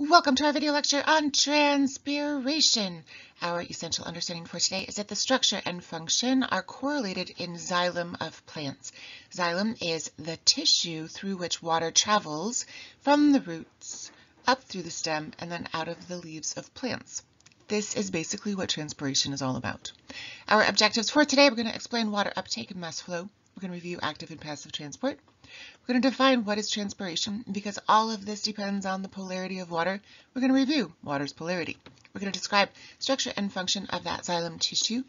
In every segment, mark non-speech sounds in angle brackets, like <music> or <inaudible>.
Welcome to our video lecture on transpiration. Our essential understanding for today is that the structure and function are correlated in xylem of plants. Xylem is the tissue through which water travels from the roots up through the stem and then out of the leaves of plants. This is basically what transpiration is all about. Our objectives for today, we're going to explain water uptake and mass flow. We're going to review active and passive transport. We're going to define what is transpiration. Because all of this depends on the polarity of water, we're going to review water's polarity. We're going to describe structure and function of that xylem tissue.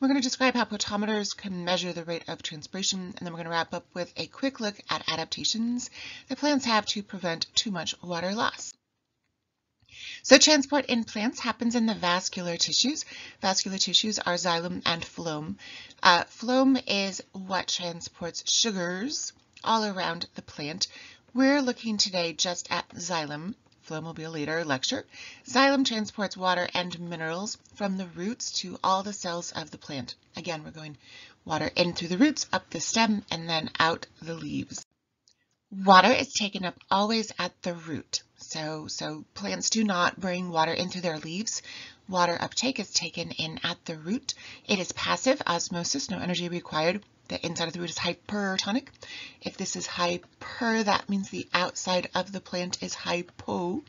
We're going to describe how potometers can measure the rate of transpiration, and then we're going to wrap up with a quick look at adaptations that plants have to prevent too much water loss. So transport in plants happens in the vascular tissues. Vascular tissues are xylem and phloem. Uh, phloem is what transports sugars all around the plant. We're looking today just at xylem. A later lecture. Xylem transports water and minerals from the roots to all the cells of the plant. Again, we're going water in through the roots, up the stem, and then out the leaves. Water is taken up always at the root. So, so plants do not bring water into their leaves. Water uptake is taken in at the root. It is passive osmosis, no energy required. The inside of the root is hypertonic. If this is hyper, that means the outside of the plant is hypo.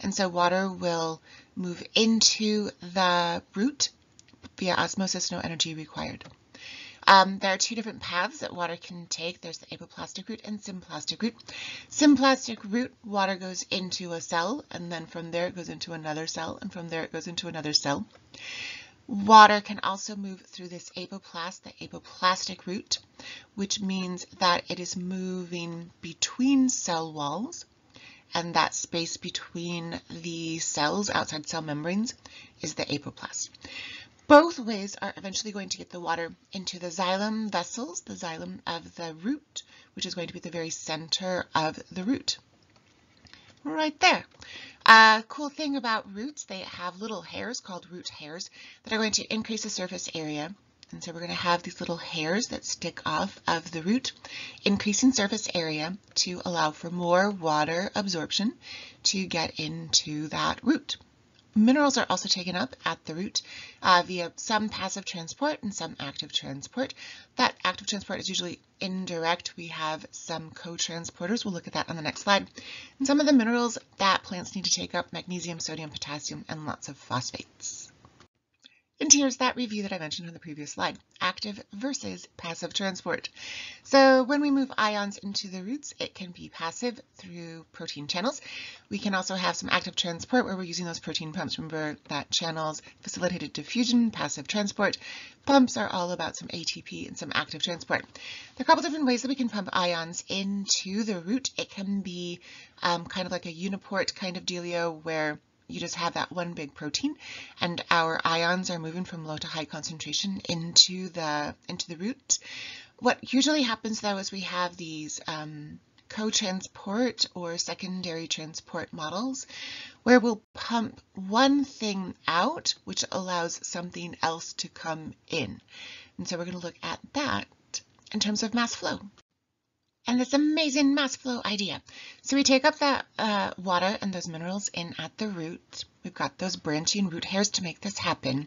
And so water will move into the root via osmosis, no energy required. Um, there are two different paths that water can take. There's the apoplastic route and symplastic route. Symplastic route, water goes into a cell, and then from there it goes into another cell, and from there it goes into another cell. Water can also move through this apoplast, the apoplastic route, which means that it is moving between cell walls, and that space between the cells outside cell membranes is the apoplast. Both ways are eventually going to get the water into the xylem vessels, the xylem of the root, which is going to be the very center of the root. Right there. A uh, cool thing about roots, they have little hairs called root hairs that are going to increase the surface area. And so we're going to have these little hairs that stick off of the root, increasing surface area to allow for more water absorption to get into that root. Minerals are also taken up at the root uh, via some passive transport and some active transport. That active transport is usually indirect. We have some co-transporters. We'll look at that on the next slide. And some of the minerals that plants need to take up, magnesium, sodium, potassium, and lots of phosphates. And here's that review that I mentioned on the previous slide, active versus passive transport. So when we move ions into the roots, it can be passive through protein channels. We can also have some active transport where we're using those protein pumps. Remember that channels facilitated diffusion, passive transport. Pumps are all about some ATP and some active transport. There are a couple different ways that we can pump ions into the root. It can be um, kind of like a uniport kind of dealio where you just have that one big protein and our ions are moving from low to high concentration into the into the root. What usually happens though is we have these um, co-transport or secondary transport models where we'll pump one thing out which allows something else to come in. And so we're going to look at that in terms of mass flow and this amazing mass flow idea. So we take up that uh, water and those minerals in at the root. We've got those branching root hairs to make this happen.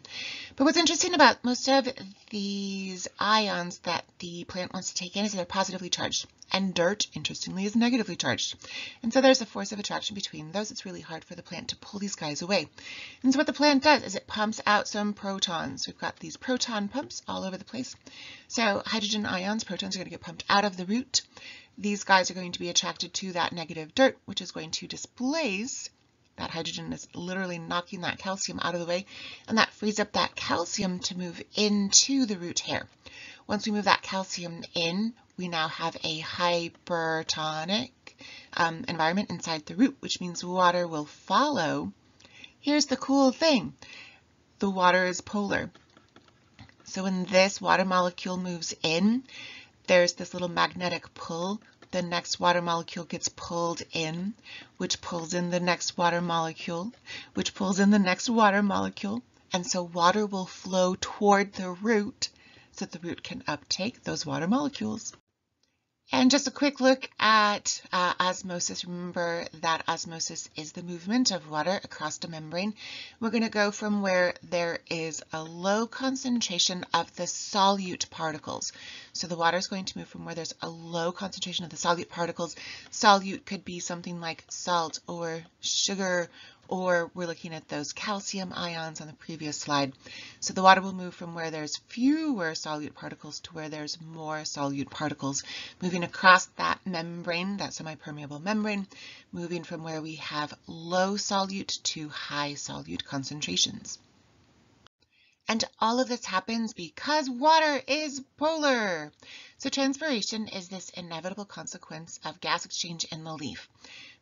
But what's interesting about most of these ions that the plant wants to take in is they're positively charged. And dirt, interestingly, is negatively charged. And so there's a force of attraction between those. It's really hard for the plant to pull these guys away. And so what the plant does is it pumps out some protons. We've got these proton pumps all over the place. So hydrogen ions, protons are going to get pumped out of the root. These guys are going to be attracted to that negative dirt, which is going to displace that hydrogen is literally knocking that calcium out of the way, and that frees up that calcium to move into the root hair. Once we move that calcium in, we now have a hypertonic um, environment inside the root, which means water will follow. Here's the cool thing. The water is polar. So when this water molecule moves in, there's this little magnetic pull. The next water molecule gets pulled in, which pulls in the next water molecule, which pulls in the next water molecule. And so water will flow toward the root so the root can uptake those water molecules. And just a quick look at uh, osmosis. Remember that osmosis is the movement of water across the membrane. We're going to go from where there is a low concentration of the solute particles. So the water is going to move from where there's a low concentration of the solute particles. Solute could be something like salt or sugar or we're looking at those calcium ions on the previous slide. So the water will move from where there's fewer solute particles to where there's more solute particles, moving across that membrane, that semi-permeable membrane, moving from where we have low solute to high solute concentrations. And all of this happens because water is polar. So transpiration is this inevitable consequence of gas exchange in the leaf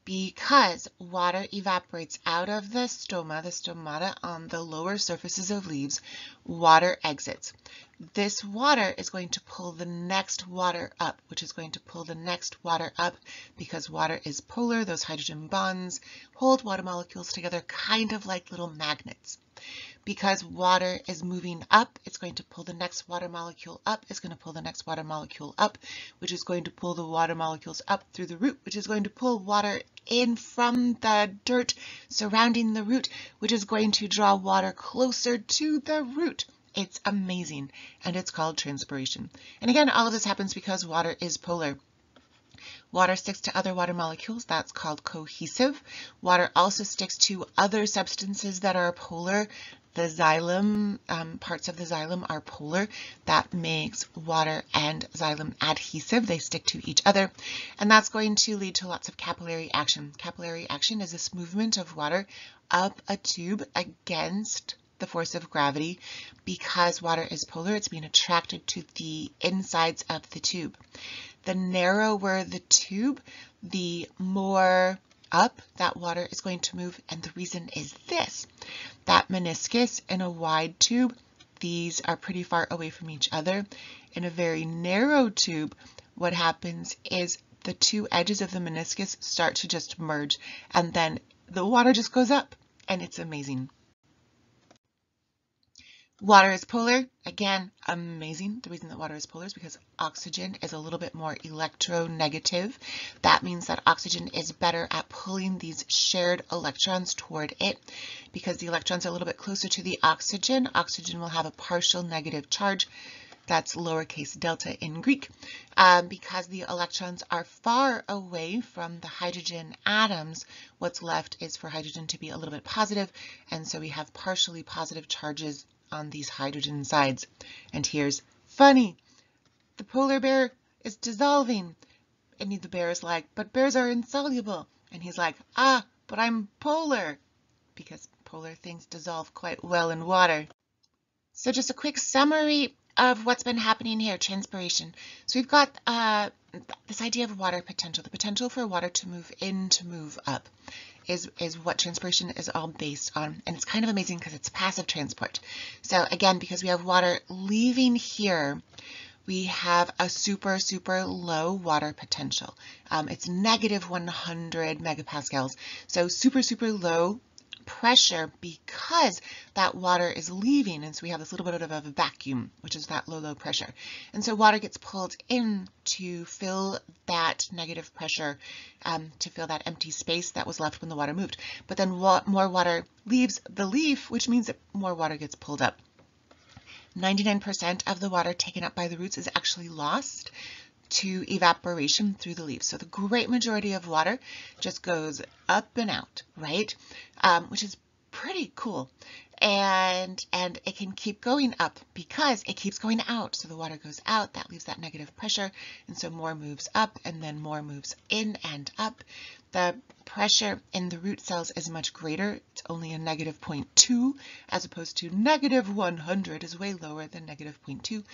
because water evaporates out of the stoma, the stomata on the lower surfaces of leaves, water exits. This water is going to pull the next water up, which is going to pull the next water up because water is polar. Those hydrogen bonds hold water molecules together kind of like little magnets because water is moving up, it's going to pull the next water molecule up, it's going to pull the next water molecule up, which is going to pull the water molecules up through the root, which is going to pull water in from the dirt surrounding the root, which is going to draw water closer to the root. It's amazing, and it's called transpiration. And again, all of this happens because water is polar. Water sticks to other water molecules. That's called cohesive. Water also sticks to other substances that are polar. The xylem, um, parts of the xylem are polar. That makes water and xylem adhesive. They stick to each other. And that's going to lead to lots of capillary action. Capillary action is this movement of water up a tube against the force of gravity. Because water is polar, it's being attracted to the insides of the tube. The narrower the tube, the more up that water is going to move. And the reason is this, that meniscus in a wide tube, these are pretty far away from each other. In a very narrow tube, what happens is the two edges of the meniscus start to just merge and then the water just goes up and it's amazing. Water is polar. Again, amazing. The reason that water is polar is because oxygen is a little bit more electronegative. That means that oxygen is better at pulling these shared electrons toward it. Because the electrons are a little bit closer to the oxygen, oxygen will have a partial negative charge. That's lowercase delta in Greek. Um, because the electrons are far away from the hydrogen atoms, what's left is for hydrogen to be a little bit positive, and so we have partially positive charges on these hydrogen sides. And here's funny. The polar bear is dissolving. And the bear is like, but bears are insoluble. And he's like, ah, but I'm polar. Because polar things dissolve quite well in water. So just a quick summary of what's been happening here, transpiration. So we've got uh, this idea of water potential, the potential for water to move in, to move up is, is what transpiration is all based on. And it's kind of amazing because it's passive transport. So again, because we have water leaving here, we have a super, super low water potential. Um, it's negative 100 megapascals. So super, super low pressure because that water is leaving. And so we have this little bit of a vacuum, which is that low, low pressure. And so water gets pulled in to fill that negative pressure, um, to fill that empty space that was left when the water moved. But then wa more water leaves the leaf, which means that more water gets pulled up. 99% of the water taken up by the roots is actually lost to evaporation through the leaves. So the great majority of water just goes up and out, right? Um, which is pretty cool. And, and it can keep going up because it keeps going out. So the water goes out, that leaves that negative pressure. And so more moves up and then more moves in and up. The pressure in the root cells is much greater. It's only a negative 0.2 as opposed to negative 100 is way lower than negative 0.2.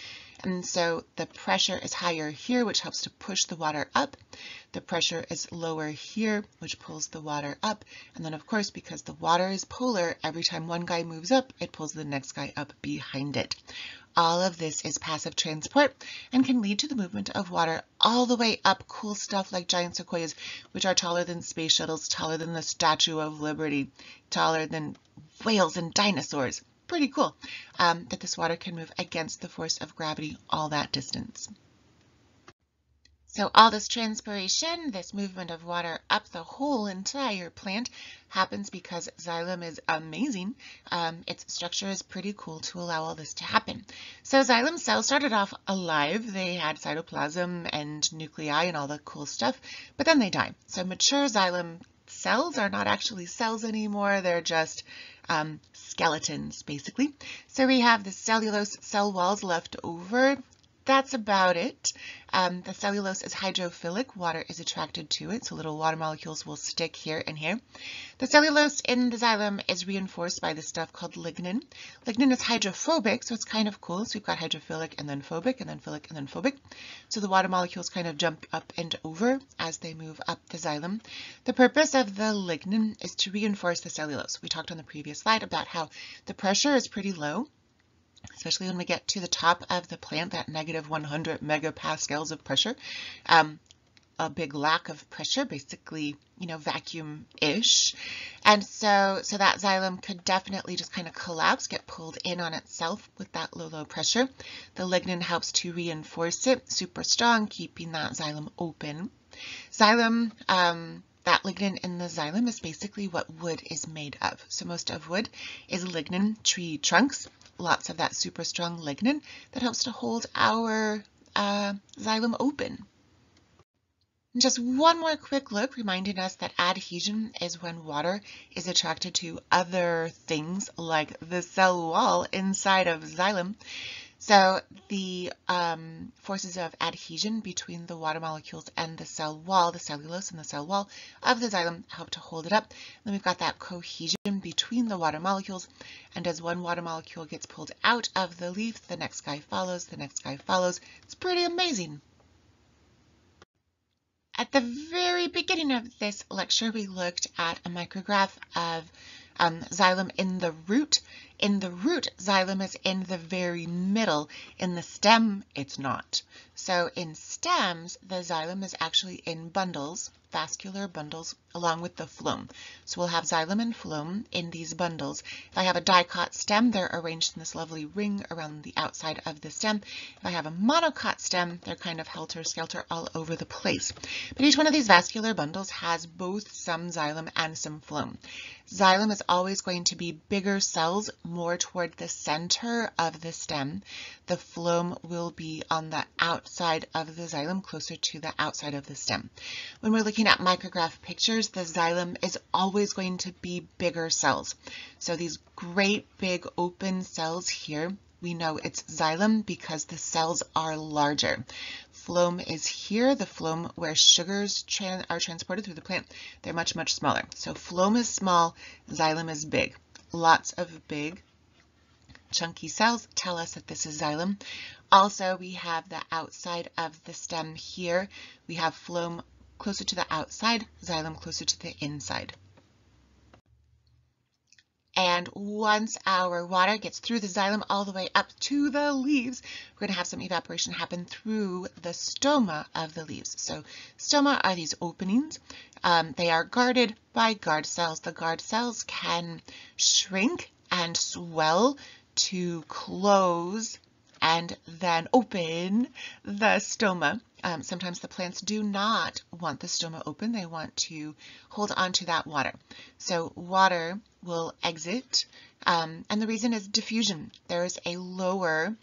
And so the pressure is higher here, which helps to push the water up. The pressure is lower here, which pulls the water up. And then of course, because the water is polar, every time one guy moves up, it pulls the next guy up behind it. All of this is passive transport and can lead to the movement of water all the way up cool stuff like giant sequoias, which are taller than space shuttles, taller than the Statue of Liberty, taller than whales and dinosaurs. Pretty cool um, that this water can move against the force of gravity all that distance. So all this transpiration, this movement of water up the whole entire plant happens because xylem is amazing. Um, its structure is pretty cool to allow all this to happen. So xylem cells started off alive. They had cytoplasm and nuclei and all the cool stuff, but then they die. So mature xylem cells are not actually cells anymore. They're just um, skeletons, basically. So we have the cellulose cell walls left over that's about it. Um, the cellulose is hydrophilic. Water is attracted to it, so little water molecules will stick here and here. The cellulose in the xylem is reinforced by this stuff called lignin. Lignin is hydrophobic, so it's kind of cool. So we've got hydrophilic and then phobic and then philic and then phobic. So the water molecules kind of jump up and over as they move up the xylem. The purpose of the lignin is to reinforce the cellulose. We talked on the previous slide about how the pressure is pretty low especially when we get to the top of the plant, that negative 100 megapascals of pressure. Um, a big lack of pressure, basically, you know, vacuum-ish. And so, so that xylem could definitely just kind of collapse, get pulled in on itself with that low, low pressure. The lignin helps to reinforce it, super strong, keeping that xylem open. Xylem, um, that lignin in the xylem is basically what wood is made of. So most of wood is lignin tree trunks lots of that super strong lignin that helps to hold our uh, xylem open. Just one more quick look reminding us that adhesion is when water is attracted to other things like the cell wall inside of xylem. So the um, forces of adhesion between the water molecules and the cell wall, the cellulose and the cell wall of the xylem help to hold it up. Then we've got that cohesion between the water molecules. And as one water molecule gets pulled out of the leaf, the next guy follows, the next guy follows. It's pretty amazing. At the very beginning of this lecture, we looked at a micrograph of um, xylem in the root. In the root, xylem is in the very middle. In the stem, it's not. So in stems, the xylem is actually in bundles, vascular bundles, along with the phloem. So we'll have xylem and phloem in these bundles. If I have a dicot stem, they're arranged in this lovely ring around the outside of the stem. If I have a monocot stem, they're kind of helter-skelter all over the place. But each one of these vascular bundles has both some xylem and some phloem. Xylem is always going to be bigger cells more toward the center of the stem. The phloem will be on the outside of the xylem, closer to the outside of the stem. When we're looking at micrograph pictures, the xylem is always going to be bigger cells. So these great big open cells here, we know it's xylem because the cells are larger phloem is here, the phloem where sugars are transported through the plant, they're much, much smaller. So phloem is small, xylem is big. Lots of big chunky cells tell us that this is xylem. Also, we have the outside of the stem here. We have phloem closer to the outside, xylem closer to the inside. And once our water gets through the xylem all the way up to the leaves, we're going to have some evaporation happen through the stoma of the leaves. So stoma are these openings. Um, they are guarded by guard cells. The guard cells can shrink and swell to close and then open the stoma. Um, sometimes the plants do not want the stoma open. They want to hold on to that water. So water will exit, um, and the reason is diffusion. There is a lower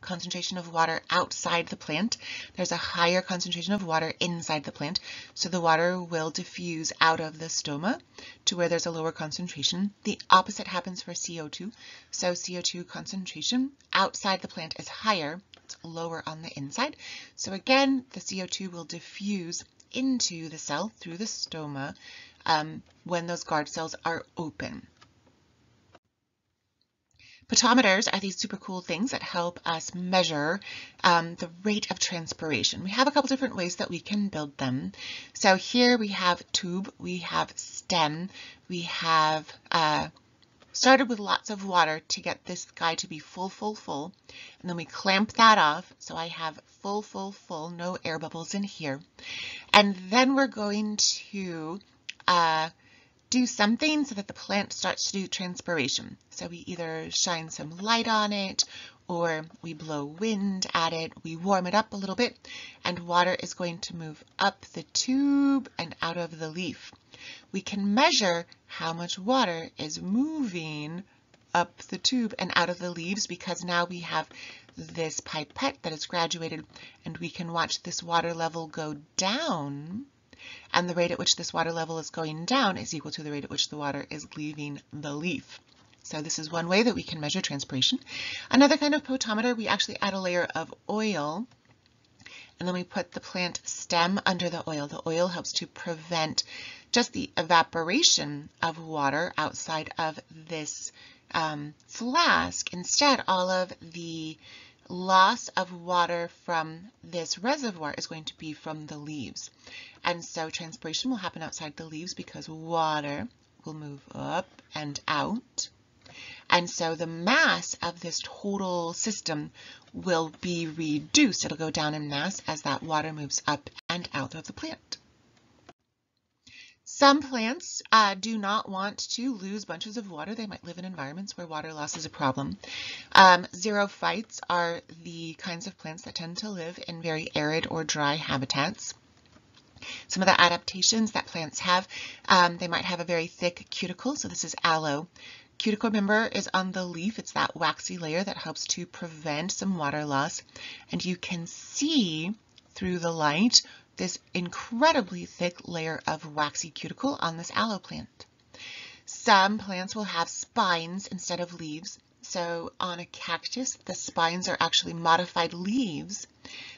concentration of water outside the plant. There's a higher concentration of water inside the plant, so the water will diffuse out of the stoma to where there's a lower concentration. The opposite happens for CO2. So CO2 concentration outside the plant is higher, it's lower on the inside. So again, the CO2 will diffuse into the cell through the stoma um, when those guard cells are open. Potometers are these super cool things that help us measure um, the rate of transpiration. We have a couple different ways that we can build them. So here we have tube, we have stem, we have uh, started with lots of water to get this guy to be full, full, full. And then we clamp that off. So I have full, full, full, no air bubbles in here. And then we're going to uh, do something so that the plant starts to do transpiration. So we either shine some light on it or we blow wind at it, we warm it up a little bit, and water is going to move up the tube and out of the leaf. We can measure how much water is moving up the tube and out of the leaves because now we have this pipette that is graduated and we can watch this water level go down and the rate at which this water level is going down is equal to the rate at which the water is leaving the leaf. So this is one way that we can measure transpiration. Another kind of potometer, we actually add a layer of oil and then we put the plant stem under the oil. The oil helps to prevent just the evaporation of water outside of this um, flask. Instead, all of the loss of water from this reservoir is going to be from the leaves. And so transpiration will happen outside the leaves because water will move up and out. And so the mass of this total system will be reduced. It'll go down in mass as that water moves up and out of the plant. Some plants uh, do not want to lose bunches of water. They might live in environments where water loss is a problem. Um, xerophytes are the kinds of plants that tend to live in very arid or dry habitats. Some of the adaptations that plants have, um, they might have a very thick cuticle. So this is aloe. Cuticle, remember, is on the leaf. It's that waxy layer that helps to prevent some water loss. And you can see through the light this incredibly thick layer of waxy cuticle on this aloe plant. Some plants will have spines instead of leaves. So on a cactus, the spines are actually modified leaves.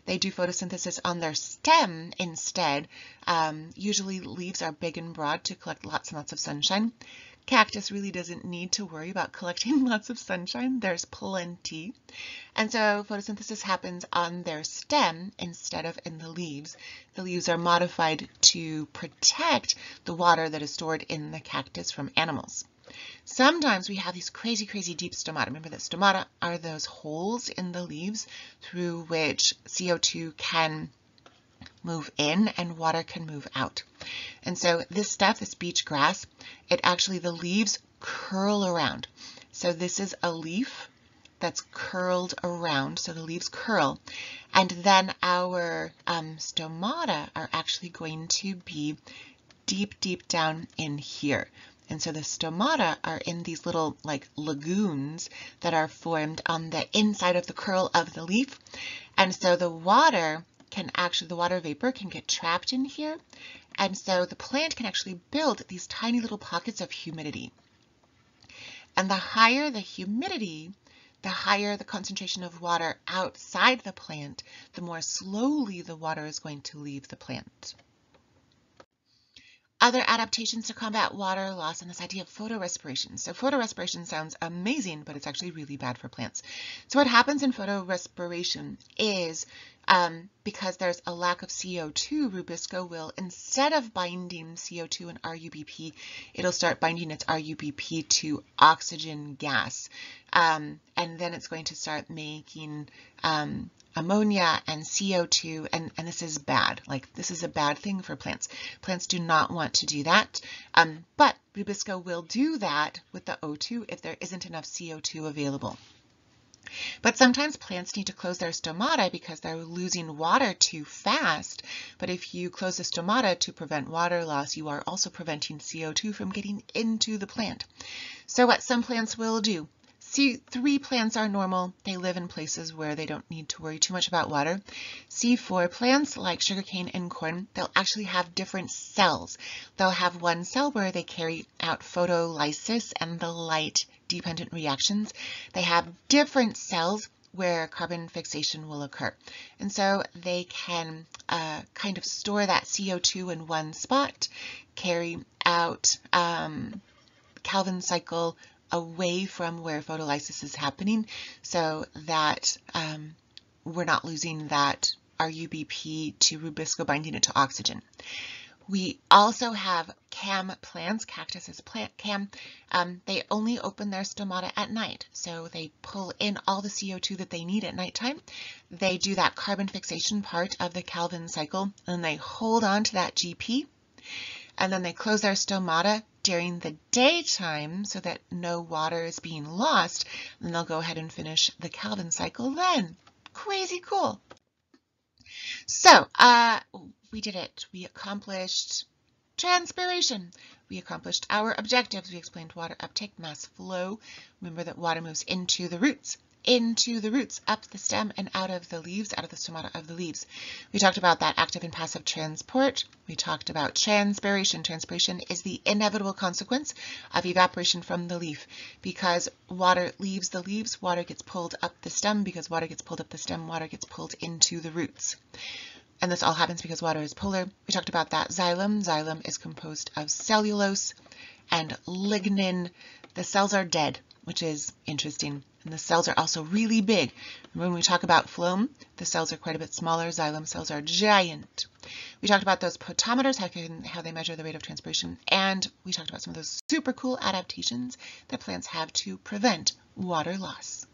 They do photosynthesis on their stem instead. Um, usually leaves are big and broad to collect lots and lots of sunshine. Cactus really doesn't need to worry about collecting <laughs> lots of sunshine. There's plenty. And so photosynthesis happens on their stem instead of in the leaves. The leaves are modified to protect the water that is stored in the cactus from animals. Sometimes we have these crazy, crazy deep stomata. Remember that stomata are those holes in the leaves through which CO2 can move in and water can move out. And so this stuff, this beach grass, it actually, the leaves curl around. So this is a leaf that's curled around, so the leaves curl. And then our um, stomata are actually going to be deep, deep down in here. And so the stomata are in these little like lagoons that are formed on the inside of the curl of the leaf. And so the water can actually, the water vapor can get trapped in here. And so the plant can actually build these tiny little pockets of humidity. And the higher the humidity, the higher the concentration of water outside the plant, the more slowly the water is going to leave the plant. Other adaptations to combat water loss and this idea of photorespiration. So photorespiration sounds amazing, but it's actually really bad for plants. So what happens in photorespiration is um, because there's a lack of CO2, Rubisco will, instead of binding CO2 and RUBP, it'll start binding its RUBP to oxygen gas. Um, and then it's going to start making um, ammonia and CO2, and, and this is bad. Like, this is a bad thing for plants. Plants do not want to do that, um, but Rubisco will do that with the O2 if there isn't enough CO2 available. But sometimes plants need to close their stomata because they're losing water too fast. But if you close the stomata to prevent water loss, you are also preventing CO2 from getting into the plant. So what some plants will do, C3 plants are normal. They live in places where they don't need to worry too much about water. C4 plants, like sugarcane and corn, they'll actually have different cells. They'll have one cell where they carry out photolysis and the light-dependent reactions. They have different cells where carbon fixation will occur. And so they can uh, kind of store that CO2 in one spot, carry out um, Calvin cycle away from where photolysis is happening so that um, we're not losing that RUBP to Rubisco binding it to oxygen. We also have CAM plants, cactus is plant CAM. Um, they only open their stomata at night, so they pull in all the CO2 that they need at nighttime. They do that carbon fixation part of the Calvin cycle, and they hold on to that GP, and then they close their stomata during the daytime so that no water is being lost. And they'll go ahead and finish the Calvin cycle then. Crazy cool. So, uh, we did it. We accomplished transpiration. We accomplished our objectives. We explained water uptake, mass flow. Remember that water moves into the roots into the roots, up the stem and out of the leaves, out of the stomata of the leaves. We talked about that active and passive transport. We talked about transpiration. Transpiration is the inevitable consequence of evaporation from the leaf. Because water leaves the leaves, water gets pulled up the stem. Because water gets pulled up the stem, water gets pulled into the roots. And this all happens because water is polar. We talked about that xylem. Xylem is composed of cellulose and lignin. The cells are dead, which is interesting. And the cells are also really big. When we talk about phloem, the cells are quite a bit smaller. Xylem cells are giant. We talked about those potometers, how, can, how they measure the rate of transpiration, and we talked about some of those super cool adaptations that plants have to prevent water loss.